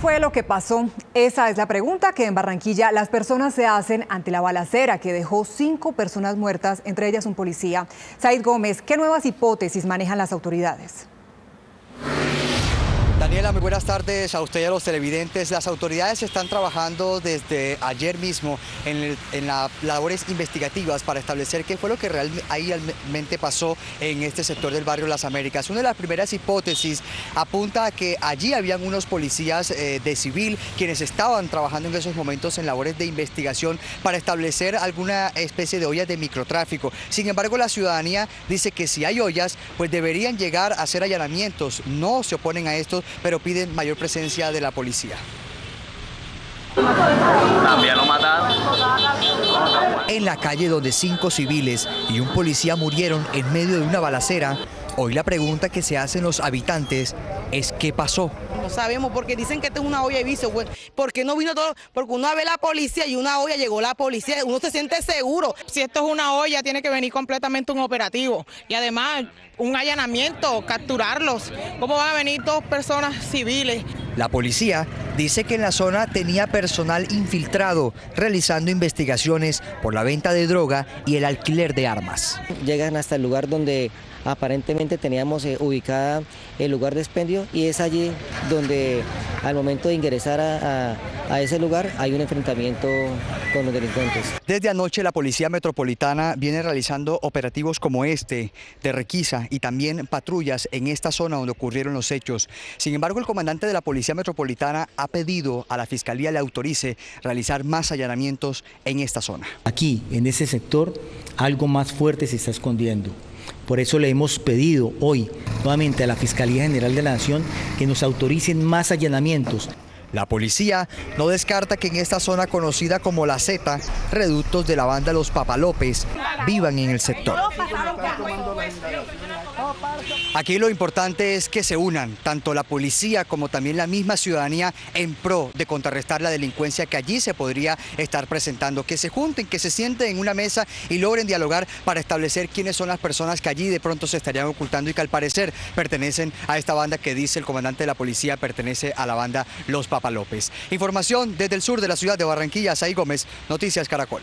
fue lo que pasó? Esa es la pregunta que en Barranquilla las personas se hacen ante la balacera que dejó cinco personas muertas, entre ellas un policía. Said Gómez, ¿qué nuevas hipótesis manejan las autoridades? Daniela, muy buenas tardes a usted y a los televidentes. Las autoridades están trabajando desde ayer mismo en, las labores investigativas para establecer qué fue lo que realmente pasó en este sector del barrio Las Américas. Una de las primeras hipótesis apunta a que allí habían unos policías eh, de civil quienes estaban trabajando en esos momentos en labores de investigación para establecer alguna especie de ollas de microtráfico. Sin embargo, la ciudadanía dice que si hay ollas, pues deberían llegar a hacer allanamientos. No se oponen a esto, pero piden mayor presencia de la policía. En la calle donde cinco civiles y un policía murieron en medio de una balacera, hoy la pregunta que se hacen los habitantes es qué pasó. No sabemos porque dicen que esto es una olla de vicio. Pues, ¿Por qué no vino todo? Porque uno ve la policía y una olla llegó la policía, uno se siente seguro. Si esto es una olla, tiene que venir completamente un operativo. Y además, un allanamiento, capturarlos. ¿Cómo van a venir dos personas civiles? La policía dice que en la zona tenía personal infiltrado realizando investigaciones por la venta de droga y el alquiler de armas. Llegan hasta el lugar donde aparentemente teníamos eh, ubicada el lugar de expendio y es allí donde al momento de ingresar a, a, ese lugar hay un enfrentamiento con los delincuentes. Desde anoche la Policía Metropolitana viene realizando operativos como este de requisa y también patrullas en esta zona donde ocurrieron los hechos. Sin embargo, el comandante de la Policía Metropolitana ha pedido a la Fiscalía le autorice realizar más allanamientos en esta zona. Aquí, en ese sector, algo más fuerte se está escondiendo. Por eso le hemos pedido hoy nuevamente a la Fiscalía General de la Nación que nos autoricen más allanamientos. La policía no descarta que en esta zona conocida como La Z, reductos de la banda Los Papalopes vivan en el sector. Aquí lo importante es que se unan tanto la policía como también la misma ciudadanía en pro de contrarrestar la delincuencia que allí se podría estar presentando, que se junten, que se sienten en una mesa y logren dialogar para establecer quiénes son las personas que allí de pronto se estarían ocultando y que al parecer pertenecen a esta banda que dice el comandante de la policía pertenece a la banda Los Papalopes. Información desde el sur de la ciudad de Barranquilla, Saí Gómez, Noticias Caracol.